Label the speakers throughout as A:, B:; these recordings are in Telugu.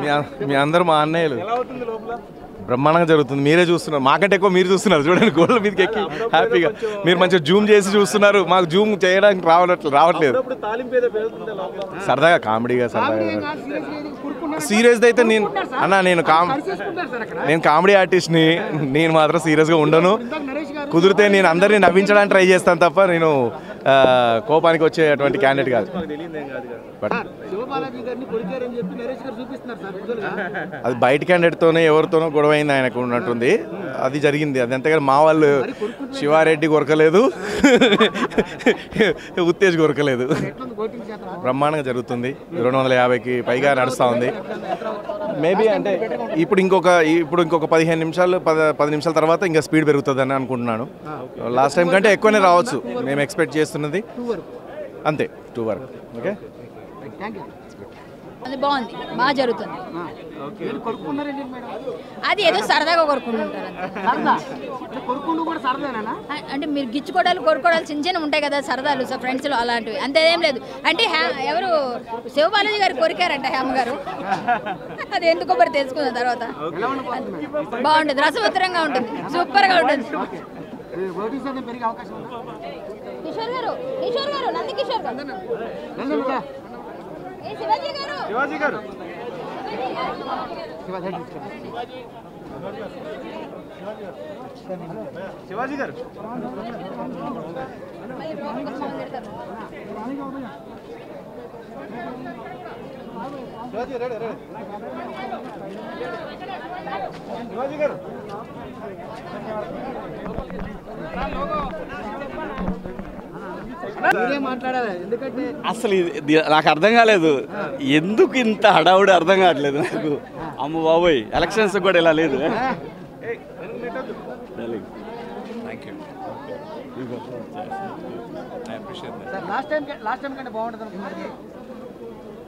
A: మీ మీ అందరూ మా అన్నయ్యలు. బ్రహ్మాండంగా జరుగుతుంది. మీరే చూస్తున్నారు. మాకంటే ఎక్కువ మీరు చూస్తున్నారు. చూడండి గోళ్ళ మీదకి ఎక్కి హ్యాపీగా. మీరు మంచిగా జూమ్ చేసి చూస్తున్నారు. మాకు జూమ్ చేయడానికి రావట్లేదు. రావట్లేదు సరదాగా కామెడీగా సరదాగా. సీరియస్ అయితే నేను అన్న నేను కామ్ నేను కామెడీ ఆర్టిస్ట్ని నేను మాత్రం సీరియస్గా ఉండను. కుదిరితే నేను అందరినీ నవ్వించడానికి ట్రై చేస్తాను తప్ప నేను కోపానికి వచ్చేటువంటి క్యాండిడేట్ కాదు. బట్
B: శివబాలాజీ గారిని కొరికారని చెప్పి నరేష్ గారు చూపిస్తున్నారు సార్ కుదరదా?
A: అది బయట క్యాండిడేట్తోనే ఎవరితోనో గొడవ అయింది ఆయనకు ఉన్నట్టుంది. అది జరిగింది. అది అంతేగాని మా వాళ్ళు శివారెడ్డి కొరకలేదు. ఉత్తేజ్ కొరకలేదు. బ్రహ్మాండంగా జరుగుతుంది. రెండు వందల యాభైకి పైగా నడుస్తూ ఉంది? మేబీ అంటే ఇప్పుడు ఇంకొక ఇప్పుడు ఇంకొక పదిహేను నిమిషాలు పద పది నిమిషాల తర్వాత ఇంకా స్పీడ్ పెరుగుతుందని అనుకుంటున్నాను. లాస్ట్ టైం కంటే ఎక్కువనే రావచ్చు. మేము ఎక్స్పెక్ట్ చేస్తున్నది. అంతే టూ వరకు. ఓకే
C: అది బాగుంది. బాగా జరుగుతుంది. అది ఏదో సరదాగా కొరుకుంటుంటారు
B: అంటే
C: మీరు గిచ్చుకోవడాలు కొరుకోవడాలు చిన్న చిన్న ఉంటాయి కదా సరదాలు సో ఫ్రెండ్స్లో అలాంటివి. అంతే ఏం లేదు. అంటే హ్యా- ఎవరు? శివబాలాజీ గారు కొరికారంట హేమ గారు అది ఎందుకో మరి తెలుసుకున్న తర్వాత. బాగుంటుంది. రసవత్తరంగా ఉంటుంది. సూపర్గా ఉంటుంది.
B: పెరిగే అవకాశం ఉందా?
C: కిషోర్ గారు కిషోర్ గారు నంది కిషోర్ గారు
B: వెళ్దాం ఇంకా.
C: ఏ శివాజీ గారు
B: శివాజీ గారు శివాజీ తీసుకెళ్ళి.
D: అసలు ఇది- నాకు అర్థం కాలేదు. ఎందుకు ఇంత హడావుడి అర్థం కావట్లేదు నాకు? అమ్మ బాబోయ్ ఎలక్షన్స్ కూడా ఇలా లేదు.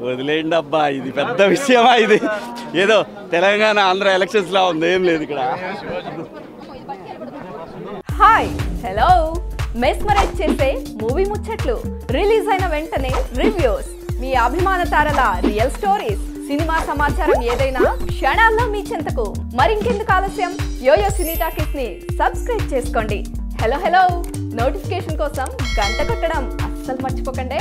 D: వదిలేయండి అబ్బా ఇది పెద్ద విషయమా ఇది? ఏదో తెలంగాణ ఆంధ్ర ఎలక్షన్స్ లా ఉంది ఏం లేదు ఇక్కడ.
E: హాయ్ హలో మెస్మరైజ్ చేసే మూవీ ముచ్చట్లు. రిలీజ్ అయిన వెంటనే రివ్యూస్. మీ అభిమాన తారల రియల్ స్టోరీస్ సినిమా సమాచారం ఏదైనా క్షణాల్లో మీ చెంతకు. మరింకెందుకు ఆలస్యం? యోయో సినీ టాకీస్ని సబ్స్క్రైబ్ చేసుకోండి. Hello hello. నోటిఫికేషన్ కోసం గంట కొట్టడం అస్సలు మర్చిపోకండి.